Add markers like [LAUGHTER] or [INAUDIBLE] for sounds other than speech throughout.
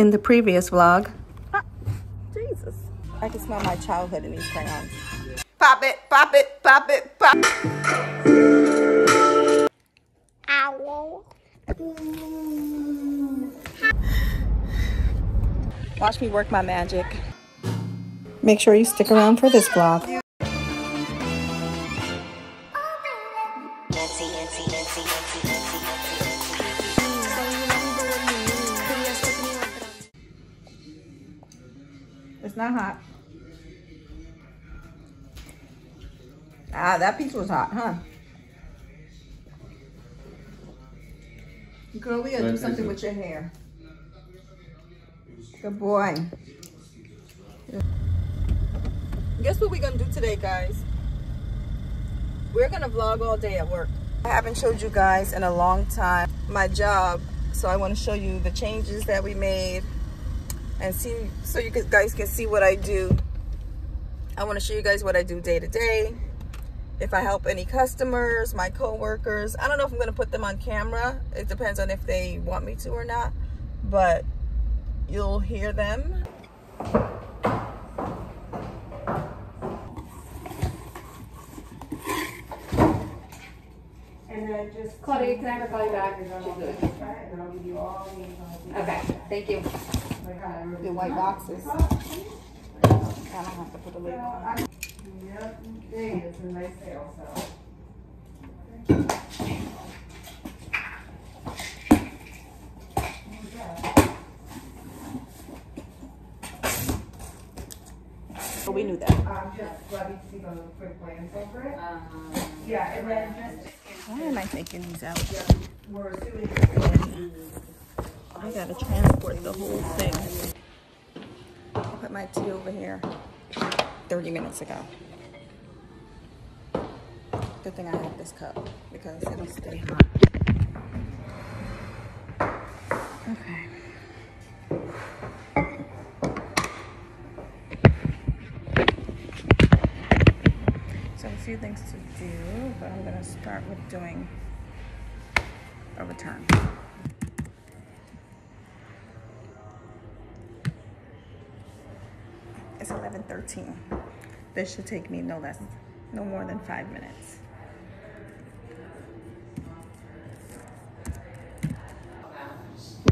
In the previous vlog. Ah, Jesus. I can smell my childhood in these crayons. Pop it, pop it, pop it, pop Ow. Watch me work my magic. Make sure you stick around for this vlog. It's not hot. Ah, that piece was hot, huh? Girl, we gotta do something with your hair. Good boy. Guess what we're gonna do today, guys? We're gonna vlog all day at work. I haven't showed you guys in a long time my job, so I wanna show you the changes that we made and see so you guys can see what I do. I want to show you guys what I do day to day. If I help any customers, my co-workers. I don't know if I'm going to put them on camera. It depends on if they want me to or not. But you'll hear them. And then just. Claudia, can I ever call you back? She's good. Okay, thank you. The white boxes. I don't have to put a lid on. Yep, it's a nice sale, so. But we knew that. Um, just let me see the quick glance over it. Yeah, and then just. Why am I taking these out? We're assuming. I gotta transport the whole thing. I put my tea over here 30 minutes ago. Good thing I have this cup because it'll stay hot. Okay. So a few things to do, but I'm gonna start with doing a return. It's 11:13. This should take me no less, no more than five minutes.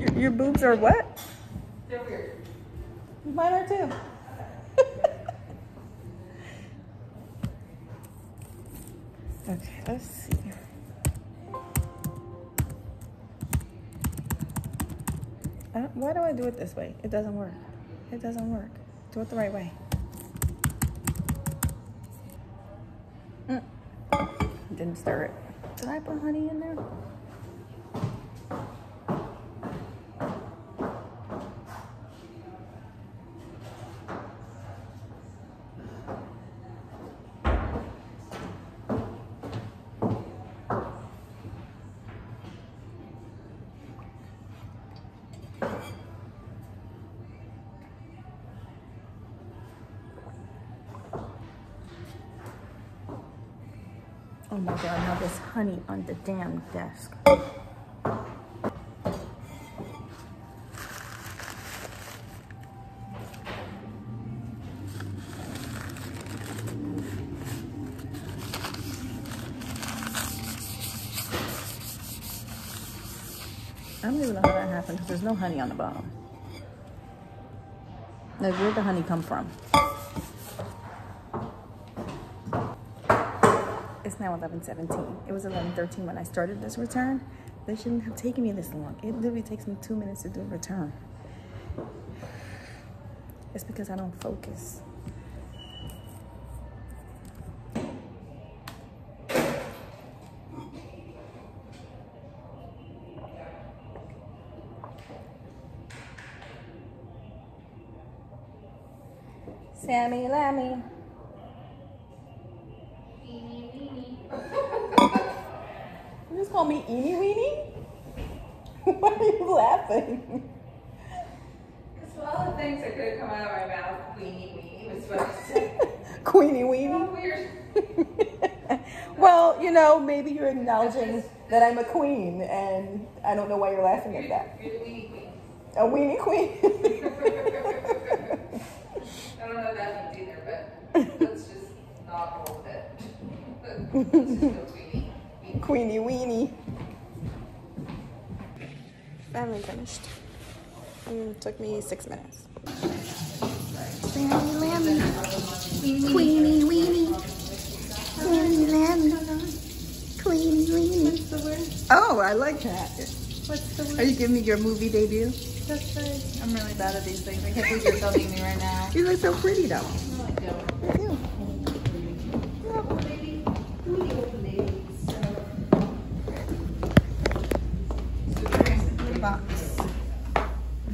Your, your boobs are what? They're weird. Mine are too. [LAUGHS] okay, let's see. Uh, why do I do it this way? It doesn't work. It doesn't work. Do it the right way. Didn't stir it. Did I put honey in there? Oh my god, now there's honey on the damn desk. I don't even know how that happened because there's no honey on the bottom. Like, where'd the honey come from? It's now 11:17. It was 11:13 when I started this return. This shouldn't have taken me this long. It literally takes me two minutes to do a return. It's because I don't focus. Sammy Lammy. Call me Eenie Weenie? [LAUGHS] Why are you laughing? Because all the things that could come out of my mouth, weenie weenie was what I said. [LAUGHS] Queenie Weenie? weird. [LAUGHS] well, you know, maybe you're acknowledging that I'm a queen, and I don't know why you're laughing at that. You're the weenie queen. A weenie queen. I don't know what that means either, but let's just not roll with it. Let's just go Queenie. Queenie weenie. Finally finished. Mm, took me six minutes. Lammy, lammy. Queenie, weenie. Lammy, lammy. Queenie, weenie. Oh, I like that. What's the Are you giving me your movie debut? That's right. I'm really bad at these things. I can't believe you're filming me right now. You look so pretty though. No, I don't. You do. Box.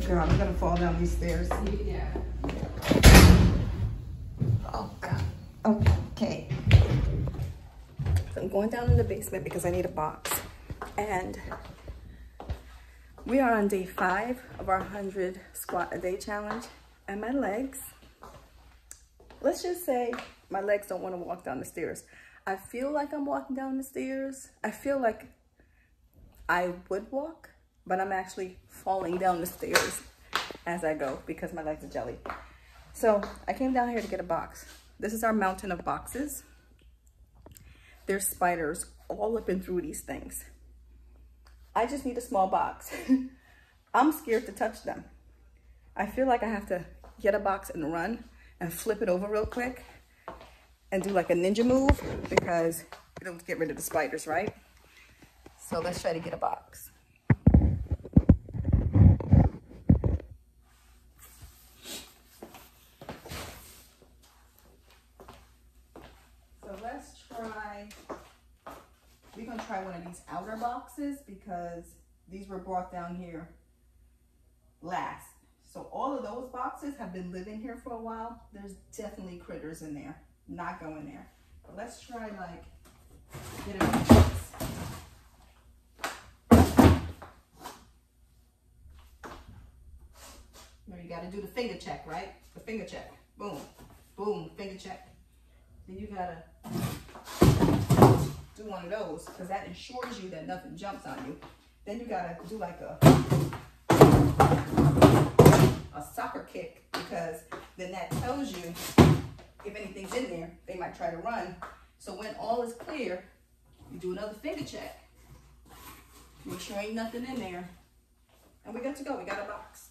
Girl, I'm gonna fall down these stairs. Yeah. Oh God. Okay. I'm going down in the basement because I need a box. And we are on day five of our 100 squat a day challenge. And my legs, let's just say my legs don't want to walk down the stairs. I feel like I'm walking down the stairs. I feel like I would walk, but I'm actually falling down the stairs as I go because my legs are jelly. So I came down here to get a box. This is our mountain of boxes. There's spiders all up and through these things. I just need a small box. [LAUGHS] I'm scared to touch them. I feel like I have to get a box and run and flip it over real quick and do like a ninja move because it'll get rid of the spiders, right? So let's try to get a box. So let's we're gonna try one of these outer boxes because these were brought down here last. So all of those boxes have been living here for a while. There's definitely critters in there. Not going there. But let's try like, get you gotta do the finger check, right? The finger check. Boom, boom, finger check. Then you gotta do one of those because that ensures you that nothing jumps on you. Then you gotta do like a a soccer kick because then that tells you if anything's in there, they might try to run. So when all is clear, you do another finger check. Make sure ain't nothing in there. And we got to go. We got a box.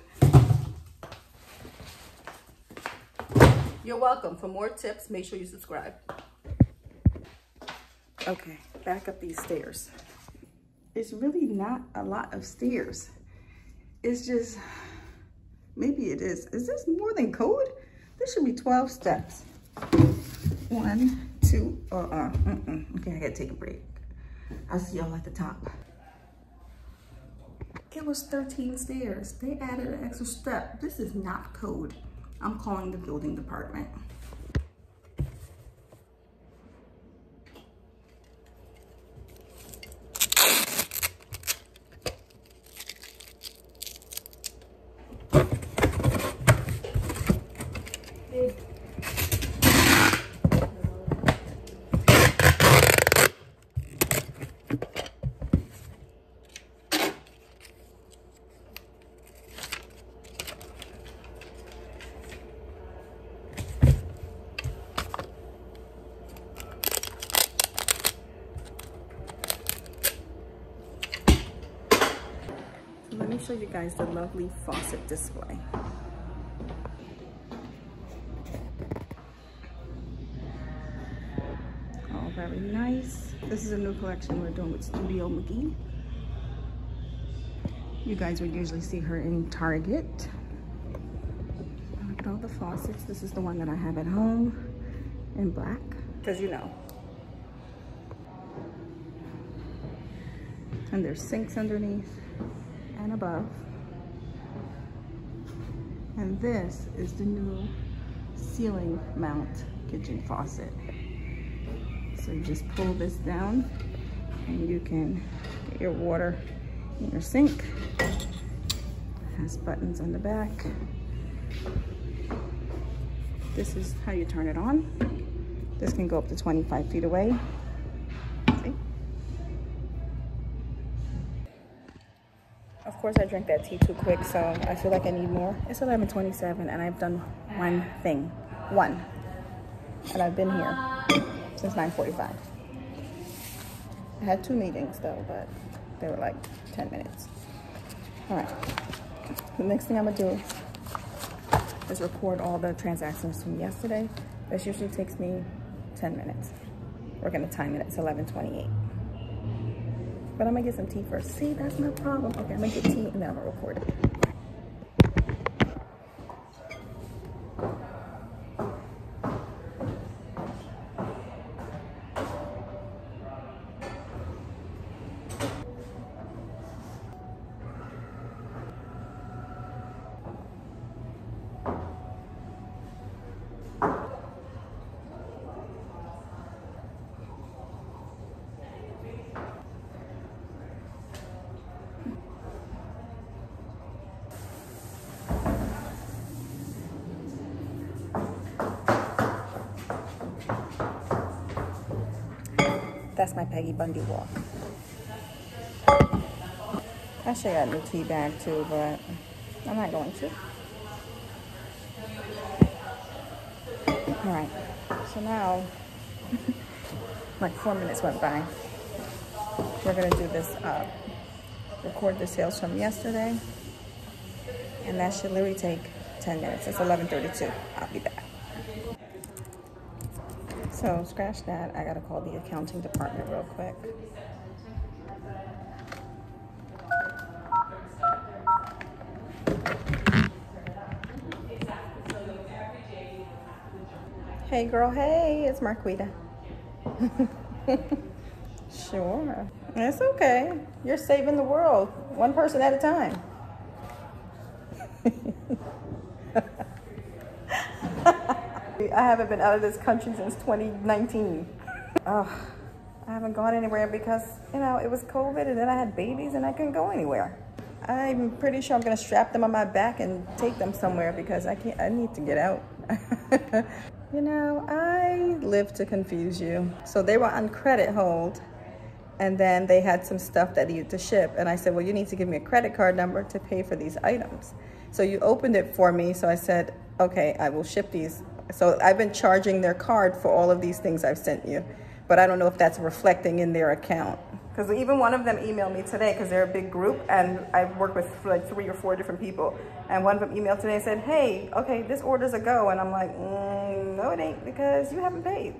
[LAUGHS] You're welcome. For more tips, make sure you subscribe. Okay, back up these stairs. It's really not a lot of stairs. It's just, maybe it is. Is this more than code? This should be 12 steps. One, two, uh-uh, mm-mm. Okay, I gotta take a break. I'll see y'all at the top. It was 13 stairs. They added an extra step. This is not code. I'm calling the building department. Me show you guys the lovely faucet display. All very nice. This is a new collection we're doing with Studio McGee. You guys would usually see her in Target. Look at all the faucets. This is the one that I have at home in black. Because you know. And there's sinks underneath and above. And this is the new ceiling mount kitchen faucet. So you just pull this down and you can get your water in your sink. It has buttons on the back. This is how you turn it on. This can go up to 25 feet away. Course, I drank that tea too quick, so I feel like I need more. It's 11:27, and I've done one thing, one, and I've been here since 9:45. I had two meetings though, but they were like 10 minutes. All right. The next thing I'm gonna do is record all the transactions from yesterday. This usually takes me 10 minutes. We're gonna time it. It's 11:28. But I'm gonna get some tea first. See, that's my problem. Okay, I'm gonna get tea and then I'm gonna record it. That's my Peggy Bundy walk. I should have got a new tea bag too, but I'm not going to. All right, so now, [LAUGHS] like four minutes went by. We're gonna do this, uh, record the sales from yesterday, and that should literally take 10 minutes. It's 11:32. I'll be back. So scratch that. I gotta call the accounting department real quick. Hey girl, hey, it's Marquetta. [LAUGHS] sure. It's okay. You're saving the world, one person at a time. I haven't been out of this country since 2019. Oh, I haven't gone anywhere because, you know, it was COVID and then I had babies and I couldn't go anywhere. I'm pretty sure I'm gonna strap them on my back and take them somewhere because I can't, I need to get out. [LAUGHS] you know, I live to confuse you. So they were on credit hold and then they had some stuff that needed to ship. And I said, well, you need to give me a credit card number to pay for these items. So you opened it for me. So I said, okay, I will ship these. So I've been charging their card for all of these things I've sent you, but I don't know if that's reflecting in their account. Because even one of them emailed me today because they're a big group and I've worked with like three or four different people. And one of them emailed today and said, hey, okay, this order's a go. And I'm like, mm, no, it ain't because you haven't paid.